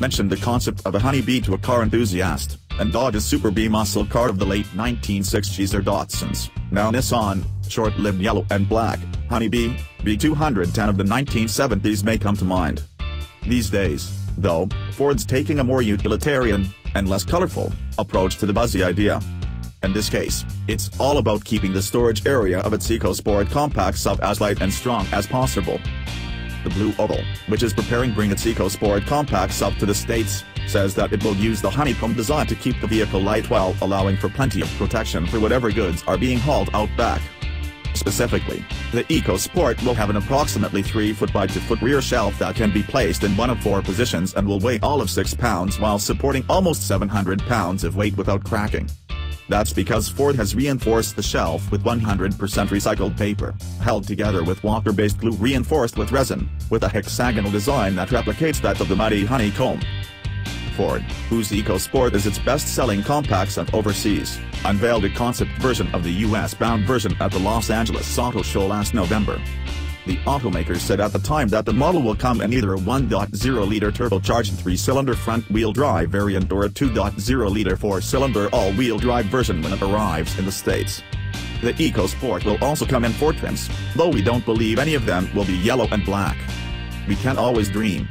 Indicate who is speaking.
Speaker 1: mentioned the concept of a honeybee to a car enthusiast, and Dodge's Super Bee muscle car of the late 1960s or Datsuns, now Nissan, short-lived yellow and black, Honeybee, B210 of the 1970s may come to mind. These days, though, Ford's taking a more utilitarian, and less colorful, approach to the buzzy idea. In this case, it's all about keeping the storage area of its EcoSport compact SUV as light and strong as possible. The Blue Oval, which is preparing bring its EcoSport compact SUV to the States, says that it will use the honeycomb design to keep the vehicle light while allowing for plenty of protection for whatever goods are being hauled out back. Specifically, the EcoSport will have an approximately 3 foot by 2 foot rear shelf that can be placed in one of four positions and will weigh all of 6 pounds while supporting almost 700 pounds of weight without cracking. That's because Ford has reinforced the shelf with 100% recycled paper, held together with water-based glue reinforced with resin, with a hexagonal design that replicates that of the Mighty Honeycomb. Ford, whose EcoSport is its best-selling compact SUV overseas, unveiled a concept version of the US-bound version at the Los Angeles Auto Show last November. The automaker said at the time that the model will come in either a 1.0-liter turbocharged three-cylinder front-wheel drive variant or a 2.0-liter four-cylinder all-wheel drive version when it arrives in the States. The EcoSport will also come in four trims, though we don't believe any of them will be yellow and black. We can always dream.